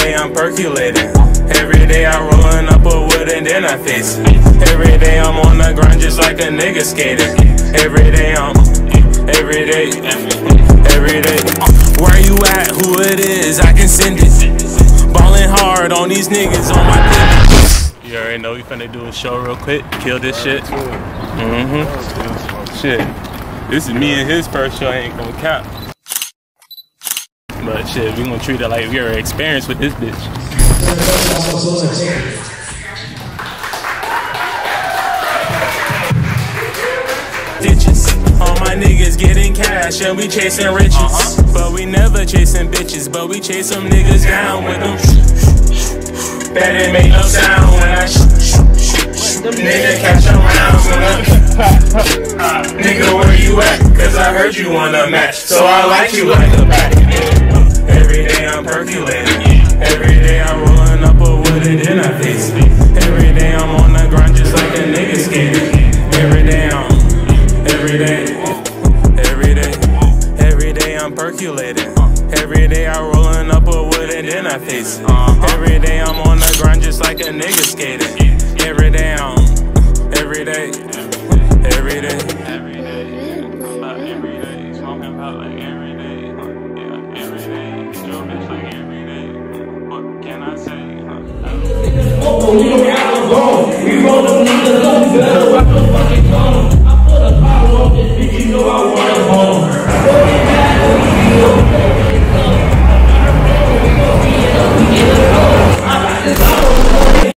I'm percolating. Every day I'm rolling up a wood and then I face it. Every day I'm on the grind just like a nigga skating. Every day I'm, every day, every day. Where you at? Who it is? I can send it. Ballin' hard on these niggas on my pivot. You already know we finna do a show real quick. Kill this shit. Mm-hmm. Shit. This is me and his first show. I ain't gonna cap. But shit, we gonna treat it like we are experienced with this bitch. Ditches. All my niggas getting cash and we chasing riches. Uh-huh. But we never chasing bitches, but we chase some niggas down with them. That it make no sound when I sh- Nigga catch a round when I Nigga where you at? Cause I heard you wanna match So I like you like a day I'm percolating Every day I'm rolling up a wood and then I face it. Every day I'm on the grind just like a nigga skating Every day I'm Every day Every day Every day I'm percolating Every day I'm rolling up a wood and then I face it. Every day I'm on the grind just like a nigga skating Every day I'm Every day Every day. Every day. About every day. Smoking about like every we don't have a goal. We roll the up